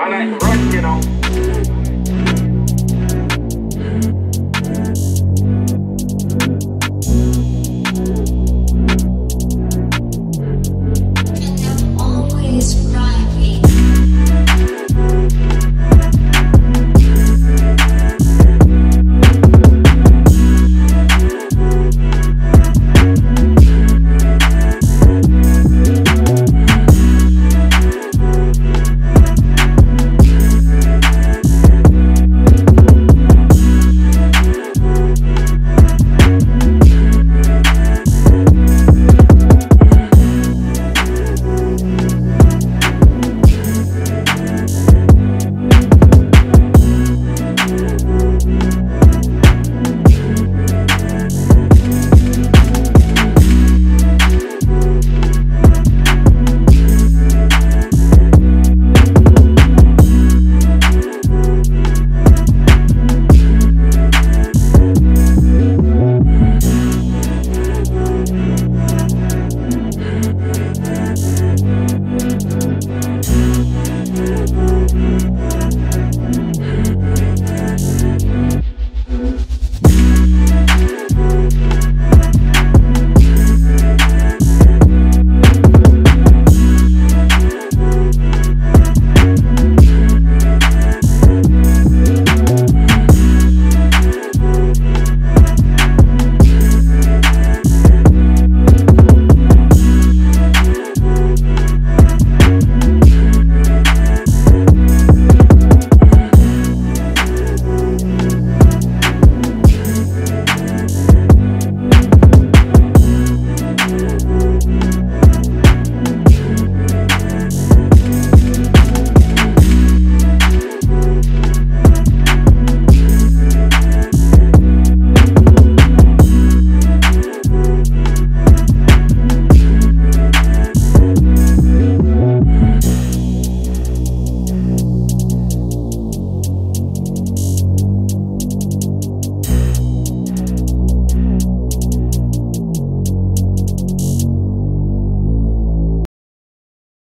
I like rock you know.